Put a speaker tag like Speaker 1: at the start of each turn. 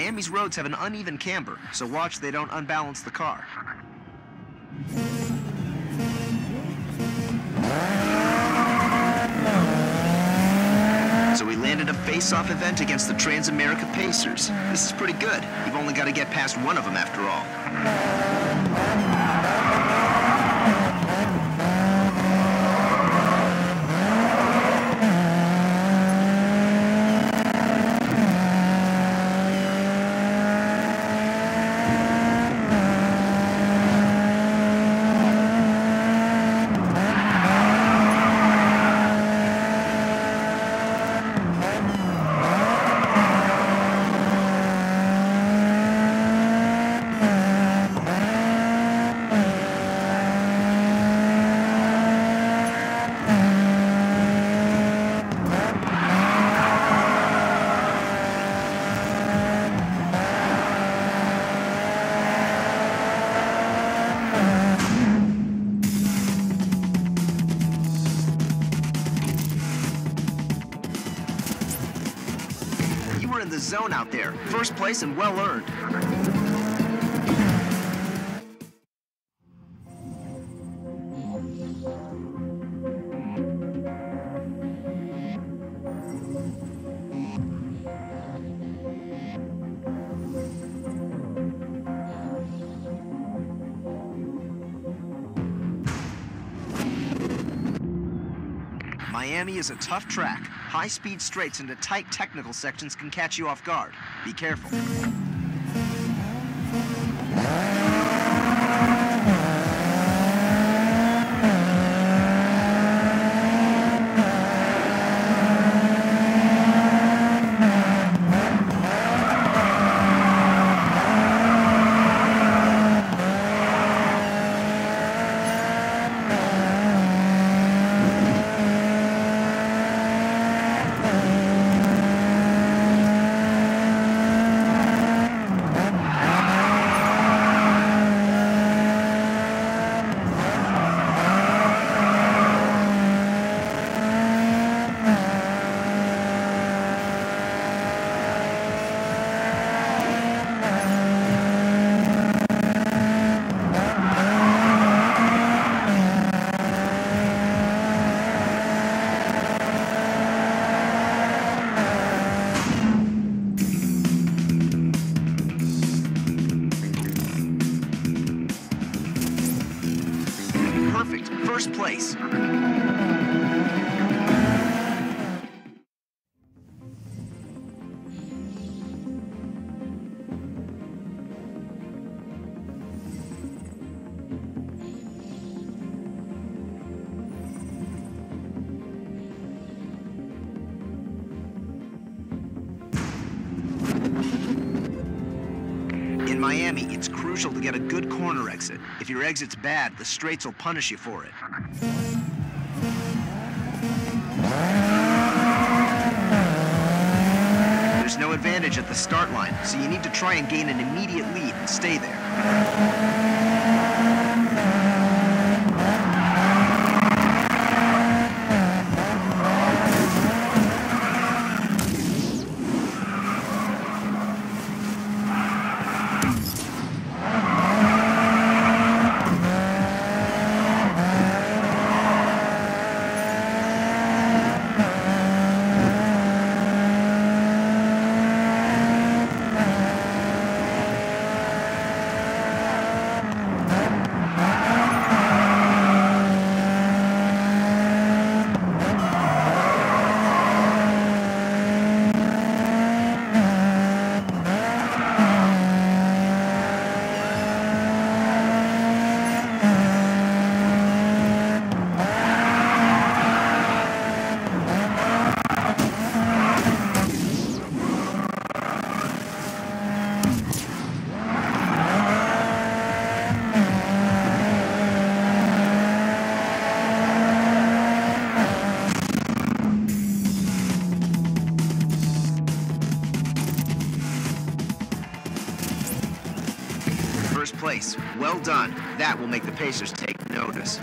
Speaker 1: Miami's roads have an uneven camber, so watch they don't unbalance the car. So we landed a face-off event against the Transamerica Pacers. This is pretty good. You've only got to get past one of them after all. The zone out there. First place and well earned. Miami is a tough track. High speed straights into tight technical sections can catch you off guard. Be careful. Perfect. First place. Miami, it's crucial to get a good corner exit. If your exit's bad, the straights will punish you for it. There's no advantage at the start line, so you need to try and gain an immediate lead and stay there. Place. Well done. That will make the Pacers take notice.